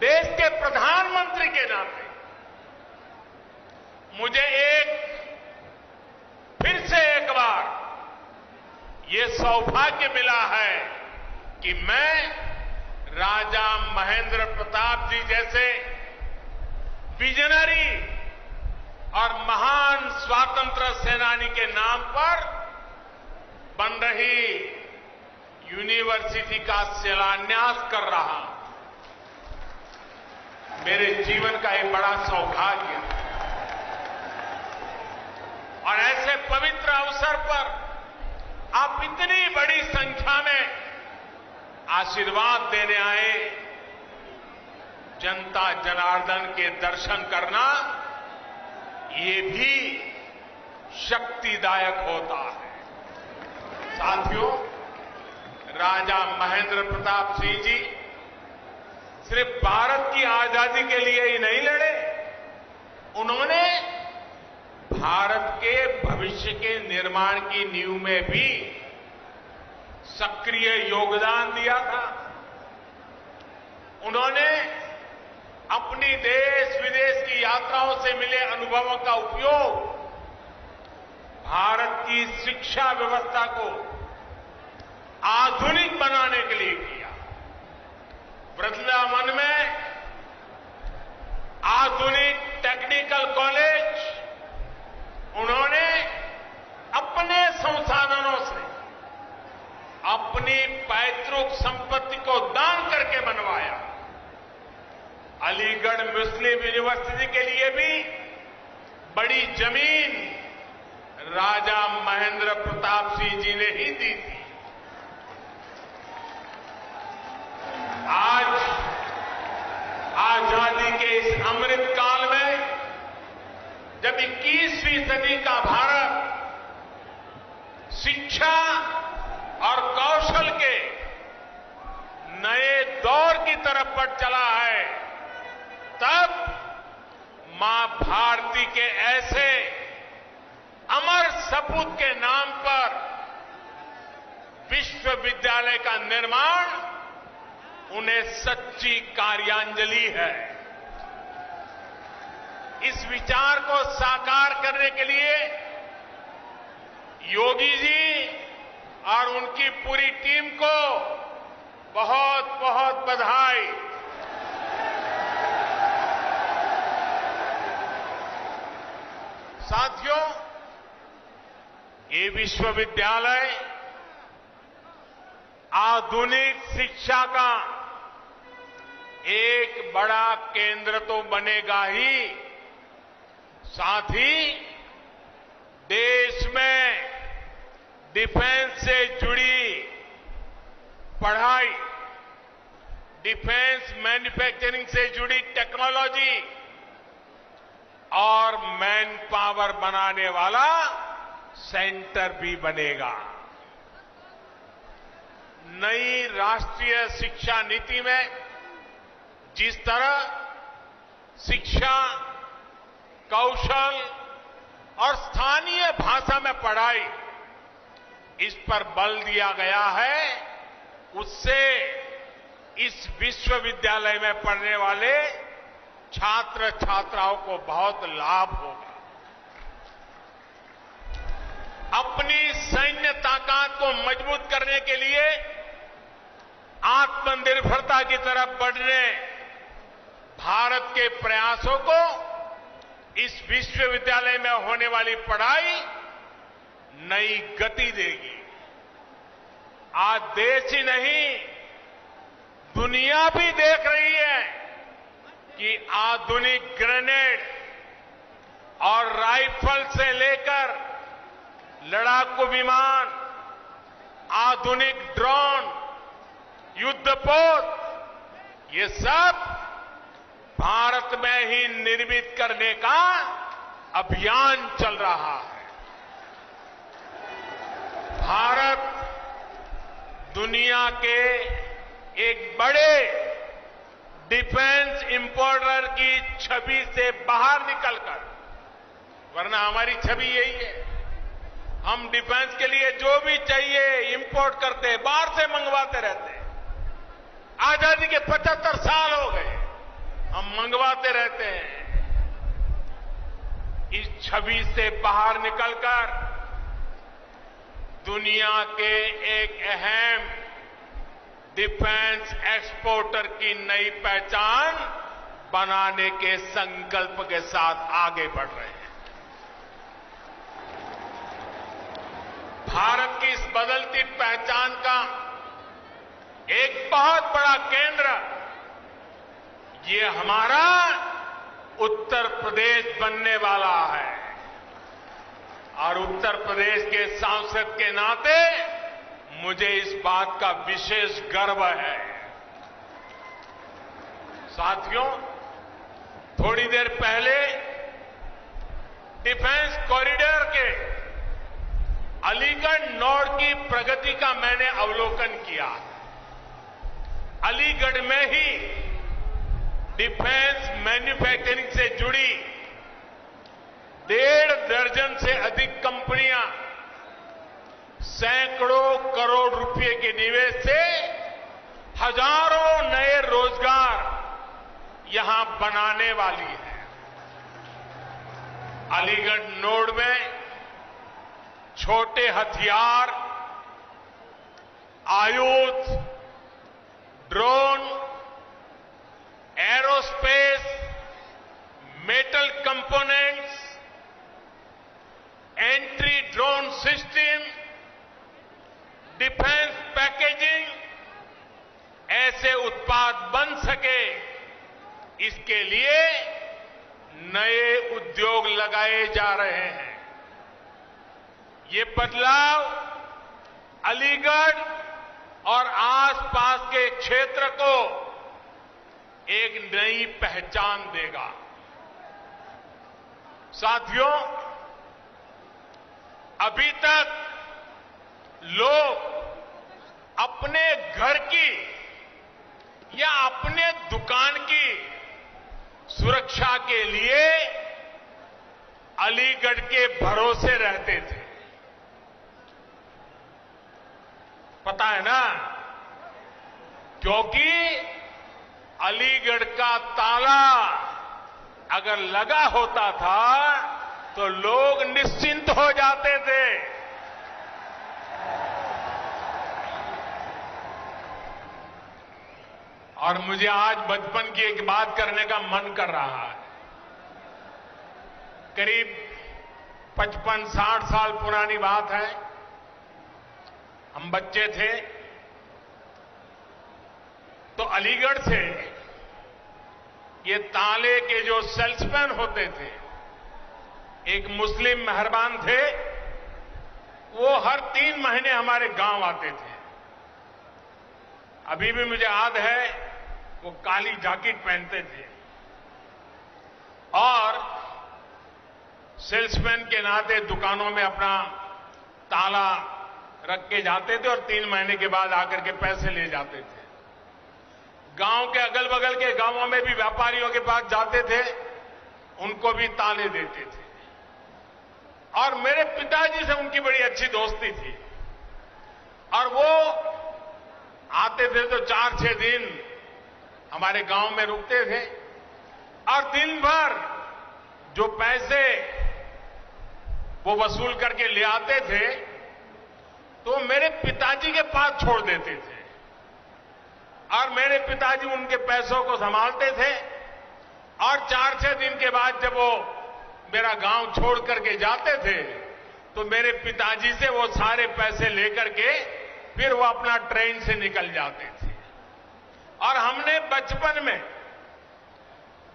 देश के प्रधानमंत्री के नाते मुझे एक, फिर से एक बार ये सौभाग्य मिला है कि मैं राजा महेंद्र प्रताप जी जैसे विजनरी और महान स्वातंत्र सेनानी के नाम पर बन रही यूनिवर्सिटी का शिलान्यास कर रहा मेरे जीवन का एक बड़ा सौभाग्य। है और ऐसे पवित्र अवसर पर आप इतनी बड़ी संख्या में आशीर्वाद देने आए। जनता जनार्दन के दर्शन करना, ये भी शक्तिदायक होता है। साथियों, राजा महेंद्र प्रताप सिंह जी सिर्फ़ भारत की आज़ादी के लिए ही नहीं लड़े। उन्होंने भारत के भविष्य के निर्माण की नींव में भी सक्रिय योगदान दिया था। उन्होंने अपनी देश विदेश की यात्राओं से मिले अनुभवों का उपयोग भारत की शिक्षा व्यवस्था को आधुनिक बनाने के लिए किया वृंदावन में आधुनिक टेक्निकल कॉलेज उन्होंने अपने संसाधनों से अपनी पैतृक संपत्ति को दान करके बनवाया अलीगढ़ मुस्लिम यूनिवर्सिटी के लिए भी बड़ी ज़मीन राजा महेंद्र प्रताप सिंह जी ने ही दी थी आज आज़ादी के इस अमृत काल में जब 21वीं सदी का भारत शिक्षा और कौशल के नए दौर बढ़ चला है। तब माँ भारती के ऐसे अमर सपूत के नाम पर विश्वविद्यालय का निर्माण उन्हें सच्ची कार्यांजलि है। इस विचार को साकार करने के लिए योगी जी और उनकी पूरी टीम को बहुत बहुत बधाई। साथियों, ये विश्वविद्यालय आधुनिक शिक्षा का एक बड़ा केंद्र तो बनेगा ही। साथ ही देश में डिफेंस से जुड़ी पढ़ाई, डिफेंस मैन्युफैक्चरिंग से जुड़ी टेक्नोलॉजी और मैन पावर बनाने वाला सेंटर भी बनेगा। नई राष्ट्रीय शिक्षा नीति में जिस तरह शिक्षा, कौशल और स्थानीय भाषा में पढ़ाई इस पर बल दिया गया है, उससे इस विश्वविद्यालय में पढ़ने वाले छात्र छात्राओं को बहुत लाभ होगा। अपनी सैन्य ताकत को मज़बूत करने के लिए आत्मनिर्भरता की तरफ़ बढ़ने भारत के प्रयासों को इस विश्वविद्यालय में होने वाली पढ़ाई नई गति देगी। आज देश ही नहीं, दुनिया भी देख रही है। कि आधुनिक ग्रेनेड और राइफल से लेकर लड़ाकू विमान, आधुनिक ड्रोन, युद्धपोत, ये सब भारत में ही निर्मित करने का अभियान चल रहा है। भारत दुनिया के एक बड़े डिफेंस इंपोर्टर की छवि से बाहर निकलकर, वरना हमारी छवि यही है। हम डिफेंस के लिए जो भी चाहिए इंपोर्ट करते, बाहर से मंगवाते रहते। हैं आज़ादी के 75 साल हो गए, हम मंगवाते रहते हैं। इस छवि से बाहर निकलकर दुनिया के एक अहम डिफेंस एक्सपोर्टर की नई पहचान बनाने के संकल्प के साथ आगे बढ़ रहे हैं। भारत की इस बदलती पहचान का एक बहुत बड़ा केंद्र, ये हमारा उत्तर प्रदेश बनने वाला है। और उत्तर प्रदेश के सांसद के नाते मुझे इस बात का विशेष गर्व है। साथियों, थोड़ी देर पहले डिफेंस कॉरिडोर के अलीगढ़ नॉर्थ की प्रगति का मैंने अवलोकन किया। अलीगढ़ में ही डिफेंस मैन्युफैक्चरिंग से जुड़ी डेढ़ दर्जन से अधिक कंपनियाँ सैकड़ों करोड़ रुपए के निवेश से हज़ारों नए रोज़गार यहाँ बनाने वाली है। अलीगढ़ नोड में छोटे हथियार, आयुध, drone, aerospace, metal components anti drone system defence packaging ऐसे उत्पाद बन सके, इसके लिए नए उद्योग लगाए जा रहे हैं। ये बदलाव अलीगढ़ और आसपास के क्षेत्र को एक नई पहचान देगा। साथियों, अभी तक लोग अपने घर की या अपने दुकान की सुरक्षा के लिए अलीगढ़ के भरोसे रहते थे। पता है ना? क्योंकि अलीगढ़ का ताला अगर लगा होता था तो लोग निश्चिंत हो जाते थे। और मुझे आज बचपन की एक बात करने का मन कर रहा है। करीब पचपन, साठ साल पुरानी बात है। हम बच्चे थे। तो अलीगढ़ से ये ताले के जो सेल्समैन होते थे, एक मुस्लिम मेहरबान थे, वो हर तीन महीने हमारे गाँव आते थे। अभी भी मुझे याद है वो काली जैकेट पहनते थे। और सेल्समैन के नाते दुकानों में अपना ताला रख के जाते थे और तीन महीने के बाद आकर के पैसे ले जाते थे। गाँव के अगल बगल के गाँवों में भी व्यापारियों के पास जाते थे, उनको भी ताले देते थे। और मेरे पिताजी से उनकी बड़ी अच्छी दोस्ती थी। और वो आते थे तो चार छह दिन हमारे गाँव में रुकते थे और दिन भर जो पैसे वो वसूल करके ले आते थे तो मेरे पिताजी के पास छोड़ देते थे। और मेरे पिताजी उनके पैसों को संभालते थे। और चार छह दिन के बाद जब वो मेरा गाँव छोड़ करके जाते थे तो मेरे पिताजी से वो सारे पैसे लेकर के फिर वो अपना ट्रेन से निकल जाते थे। और हमने बचपन में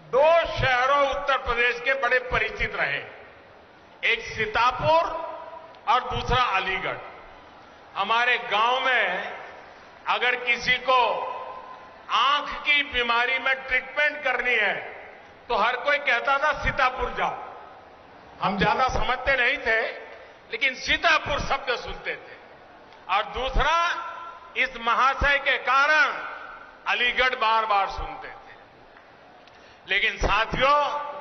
दो शहरों उत्तर प्रदेश के बड़े परिचित रहे। एक सीतापुर और दूसरा अलीगढ़। हमारे गाँव में अगर किसी को आँख की बीमारी में ट्रीटमेंट करनी है तो हर कोई कहता था, सीतापुर जाओ। हम ज़्यादा समझते नहीं थे, लेकिन सीतापुर शब्द सुनते थे। और दूसरा, इस महाशय के कारण अलीगढ़ बार बार सुनते थे। लेकिन साथियों,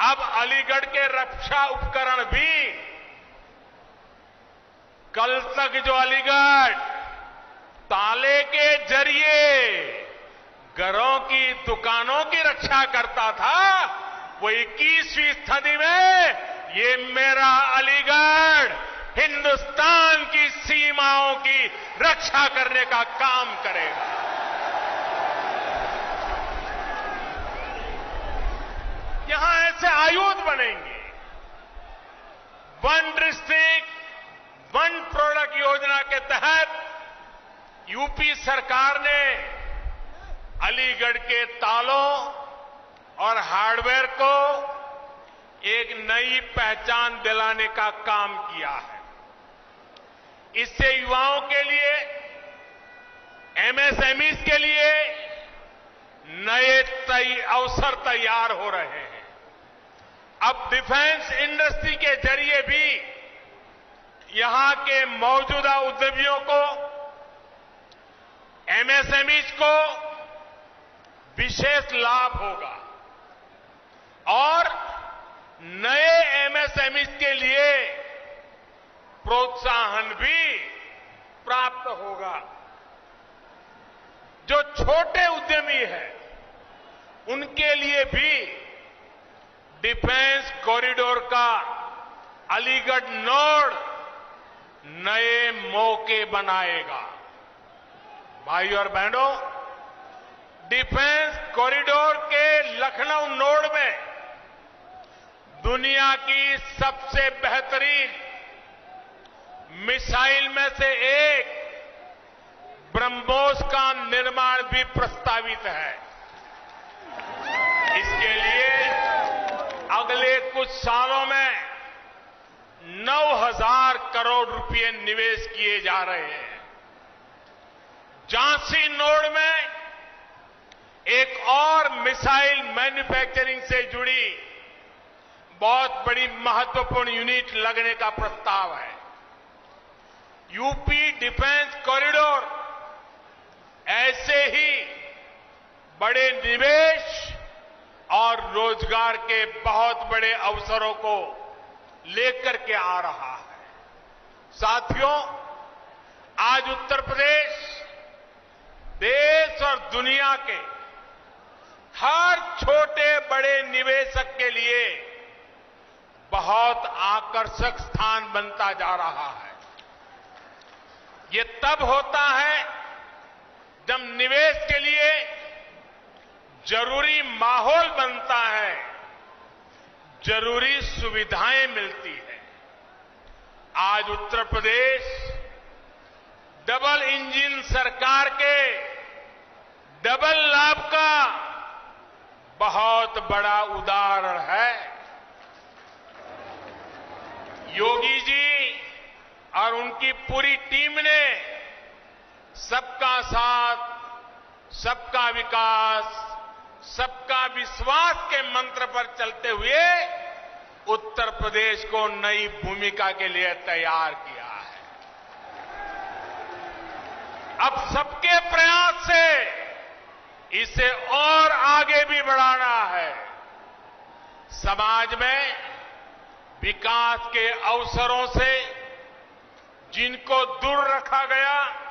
अब अलीगढ़ के रक्षा उपकरण भी कल तक जो अलीगढ़ ताले के ज़रिए घरों की दुकानों की रक्षा करता था, वो 21वीं सदी में ये मेरा अलीगढ़ हिंदुस्तान की सीमाओं की रक्षा करने का काम करेगा। बनेंगे। वन डिस्ट्रिक्ट, वन प्रोडक्ट योजना के तहत यूपी सरकार ने अलीगढ़ के तालों और हार्डवेयर को एक नई पहचान दिलाने का काम किया है। इससे युवाओं के लिए, एमएसएमईज के लिए नए तय, अवसर तैयार हो रहे हैं। अब डिफेंस इंडस्ट्री के ज़रिए भी यहाँ के मौजूदा उद्यमियों को एमएसएमईज को विशेष लाभ होगा। और नए एमएसएमईज के लिए प्रोत्साहन भी प्राप्त होगा। जो छोटे उद्यमी हैं, उनके लिए भी डिफेंस कॉरिडोर का अलीगढ़ नोड नए मौके बनाएगा। भाई और बहनों, डिफेंस कॉरिडोर के लखनऊ नोड में दुनिया की सबसे बेहतरीन मिसाइल में से एक ब्रह्मोस का निर्माण भी प्रस्तावित है। इसके लिए अगले कुछ सालों में 9000 करोड़ रुपए निवेश किए जा रहे हैं। झांसी नोड में एक और मिसाइल मैन्युफैक्चरिंग से जुड़ी बहुत बड़ी महत्वपूर्ण यूनिट लगने का प्रस्ताव है। यूपी डिफेंस कॉरिडोर, ऐसे ही बड़े निवेश और रोज़गार के बहुत बड़े अवसरों को लेकर के आ रहा है। साथियों, आज उत्तर प्रदेश, देश और दुनिया के हर छोटे बड़े निवेशक के लिए बहुत आकर्षक स्थान बनता जा रहा है। ये तब होता है जब निवेश के लिए ज़रूरी माहौल बनता है, ज़रूरी सुविधाएँ मिलती है। आज उत्तर प्रदेश डबल इंजन सरकार के डबल लाभ का बहुत बड़ा उदाहरण है। योगी जी और उनकी पूरी टीम ने सबका साथ, सबका विकास सबका विश्वास के मंत्र पर चलते हुए उत्तर प्रदेश को नई भूमिका के लिए तैयार किया है। अब सबके प्रयास से इसे और आगे भी बढ़ाना है। समाज में विकास के अवसरों से जिनको दूर रखा गया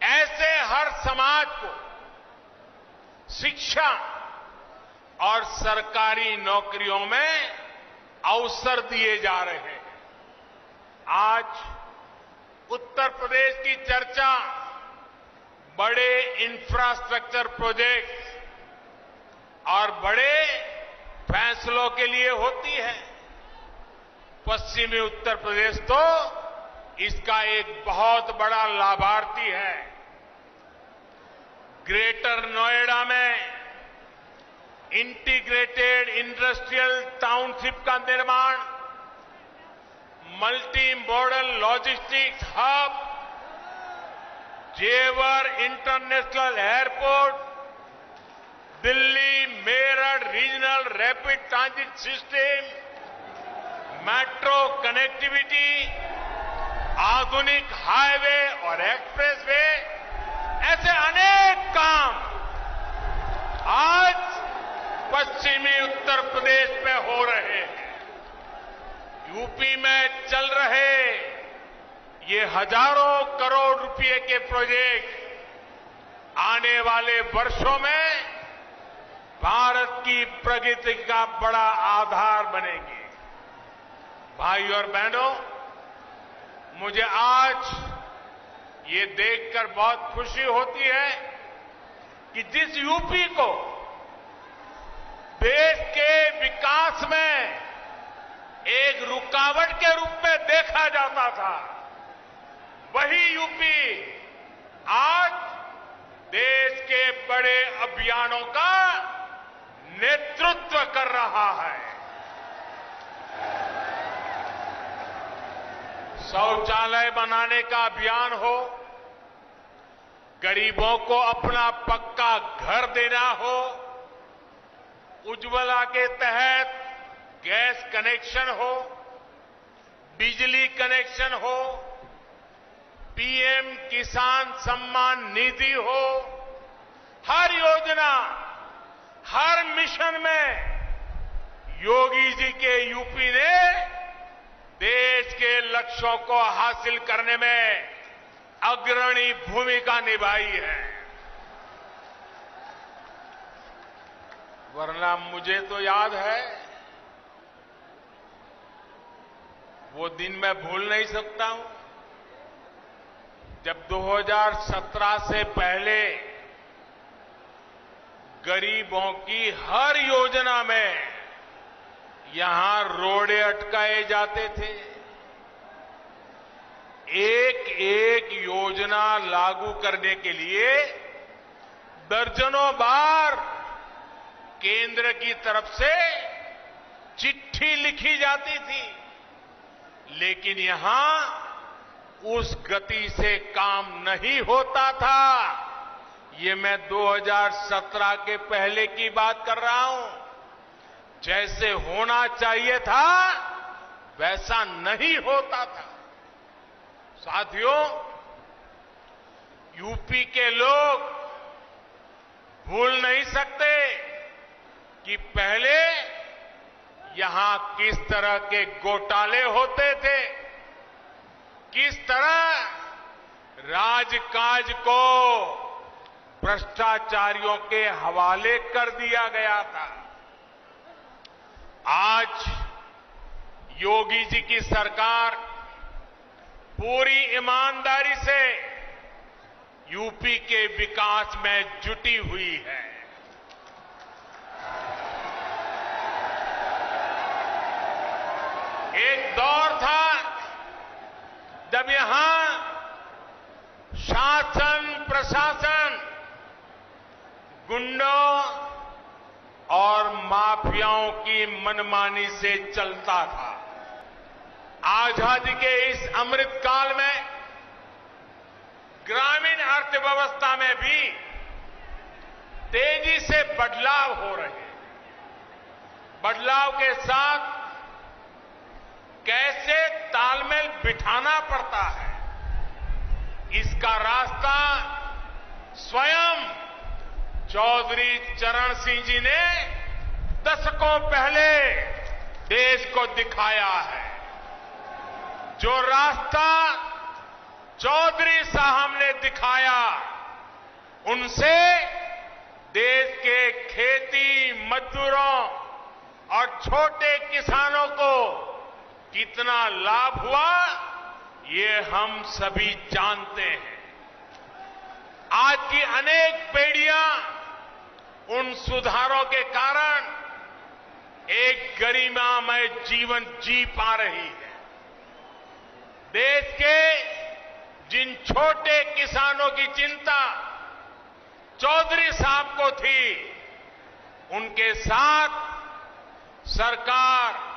ऐसे हर समाज को शिक्षा और सरकारी नौकरियों में अवसर दिए जा रहे हैं। आज उत्तर प्रदेश की चर्चा, बड़े इंफ्रास्ट्रक्चर प्रोजेक्ट्स और बड़े फैसलों के लिए होती है। पश्चिमी उत्तर प्रदेश तो इसका एक बहुत बड़ा लाभार्थी है। ग्रेटर नोएडा में इंटीग्रेटेड इंडस्ट्रियल टाउनशिप का निर्माण multi modal logistics hub, Jewar international airport, Delhi Meerut regional rapid transit system, metro connectivity, आधुनिक हाईवे और एक्सप्रेसवे ऐसे अनेक काम आज पश्चिमी उत्तर प्रदेश में हो रहे हैं। यूपी में चल रहे ये हज़ारों करोड़ रुपए के प्रोजेक्ट आने वाले वर्षों में भारत की प्रगति का बड़ा आधार बनेंगे। भाई और बहनों, मुझे आज ये देखकर बहुत खुशी होती है कि जिस यूपी को देश के विकास में एक रुकावट के रूप में देखा जाता था, वही यूपी आज देश के बड़े अभियानों का नेतृत्व कर रहा है। शौचालय बनाने का अभियान हो गरीबों को अपना पक्का घर देना हो, उज्ज्वला के तहत गैस कनेक्शन हो, बिजली कनेक्शन हो, पीएम किसान सम्मान निधि हो, हर योजना, हर मिशन में योगी जी के यूपी ने देश के लक्ष्यों को हासिल करने में अग्रणी भूमिका निभाई है। वरना मुझे तो याद है, वो दिन मैं भूल नहीं सकता हूँ। जब 2017 से पहले गरीबों की हर योजना में यहाँ रोड़े अटकाए जाते थे एक एक योजना लागू करने के लिए दर्जनों बार केंद्र की तरफ़ से चिट्ठी लिखी जाती थी। लेकिन यहाँ उस गति से काम नहीं होता था। ये मैं 2017 के पहले की बात कर रहा हूँ। जैसे होना चाहिए था, वैसा नहीं होता था। साथियों, यूपी के लोग भूल नहीं सकते कि पहले यहाँ किस तरह के घोटाले होते थे, किस तरह राजकाज को भ्रष्टाचारियों के हवाले कर दिया गया था। आज योगी जी की सरकार पूरी ईमानदारी से यूपी के विकास में जुटी हुई है। एक दौर था जब यहाँ शासन, प्रशासन, गुंडों और माफियाओं की मनमानी से चलता था। आज़ादी के इस अमृत काल में, ग्रामीण अर्थव्यवस्था में भी तेज़ी से बदलाव हो रहे हैं। बदलाव के साथ कैसे तालमेल बिठाना पड़ता है, इसका रास्ता स्वयं चौधरी चरण सिंह जी ने दशकों पहले देश को दिखाया है। जो रास्ता चौधरी साहब ने दिखाया, उनसे देश के खेती मजदूरों और छोटे किसानों को कितना लाभ हुआ, ये हम सभी जानते हैं। आज की अनेक पीढ़ियाँ उन सुधारों के कारण एक गरिमामय जीवन जी पा रही है। देश के जिन छोटे किसानों की चिंता चौधरी साहब को थी, उनके साथ सरकार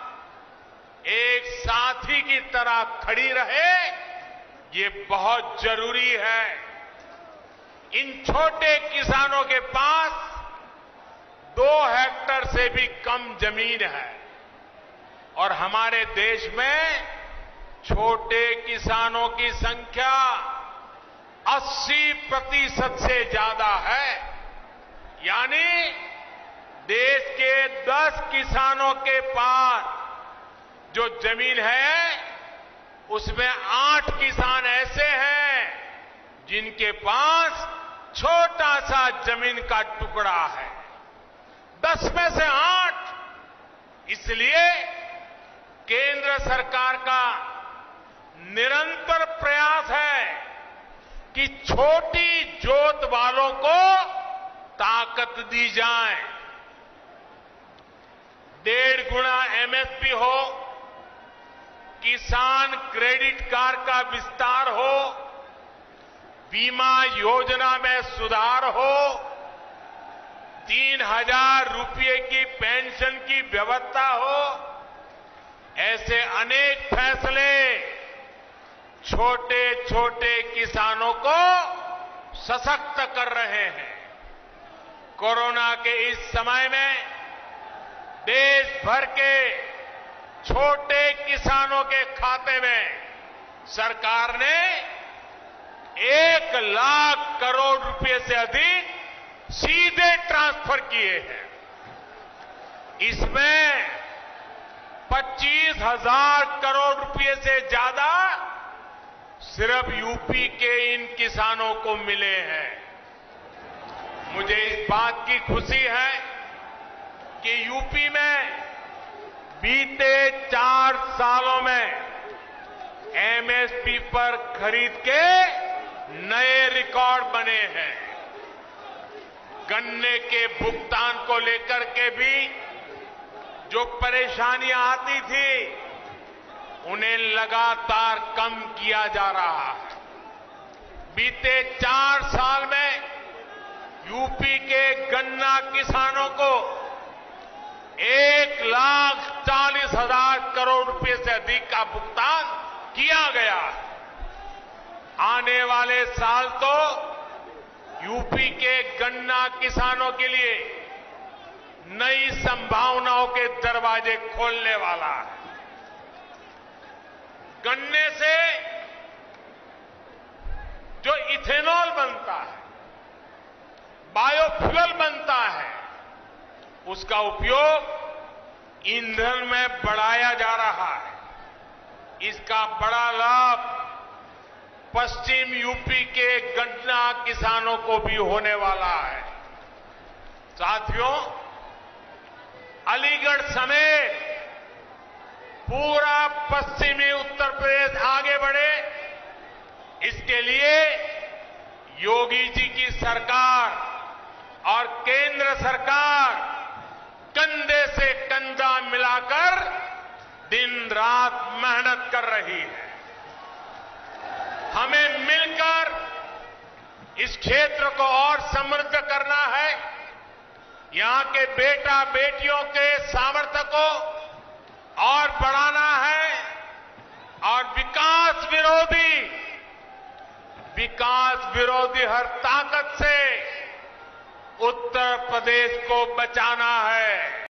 एक साथी की तरह खड़ी रहे, ये बहुत ज़रूरी है। इन छोटे किसानों के पास दो हेक्टर से भी कम ज़मीन है और हमारे देश में छोटे किसानों की संख्या 80 प्रतिशत से ज़्यादा है। यानी देश के 10 किसानों के पास जो ज़मीन है, उसमें आठ किसान ऐसे हैं जिनके पास छोटा सा ज़मीन का टुकड़ा है। दस में से आठ। इसलिए केंद्र सरकार का निरंतर प्रयास है कि छोटी जोत वालों को ताकत दी जाए। डेढ़ गुना एमएसपी हो, किसान क्रेडिट कार्ड का विस्तार हो, बीमा योजना में सुधार हो, तीन हज़ार रुपये की पेंशन की व्यवस्था हो, ऐसे अनेक फैसले छोटे छोटे किसानों को सशक्त कर रहे हैं। कोरोना के इस समय में देश भर के छोटे किसानों के खाते में सरकार ने एक लाख करोड़ रुपए से अधिक सीधे ट्रांसफ़र किए हैं। इसमें पच्चीस हज़ार करोड़ रुपए से ज़्यादा सिर्फ़ यूपी के इन किसानों को मिले हैं। मुझे इस बात की खुशी है कि यूपी में बीते चार सालों में एमएसपी पर खरीद के नए रिकॉर्ड बने हैं। गन्ने के भुगतान को लेकर के भी जो परेशानियाँ आती थी उन्हें लगातार कम किया जा रहा है। बीते चार साल में यूपी के गन्ना किसानों को एक लाख चालीस हज़ार करोड़ रुपए से अधिक का भुगतान किया गया आने वाले साल तो यूपी के गन्ना किसानों के लिए नई संभावनाओं के दरवाजे खोलने वाला है। गन्ने से जो इथेनॉल बनता है, बायोफ्यूल बनता है, उसका उपयोग ईंधन में बढ़ाया जा रहा है। इसका बड़ा लाभ पश्चिम यूपी के गन्ना किसानों को भी होने वाला है। साथियों, अलीगढ़ समेत पूरा पश्चिमी उत्तर प्रदेश आगे बढ़े। इसके लिए योगी जी की सरकार और केंद्र सरकार कंधे से कंधा मिलाकर दिन रात मेहनत कर रही है। हमें मिलकर इस क्षेत्र को और समृद्ध करना है। यहाँ के बेटा बेटियों के सामर्थ्य को और बढ़ाना है और विकास विरोधी विकास विरोधी हर ताकत से उत्तर प्रदेश को बचाना है।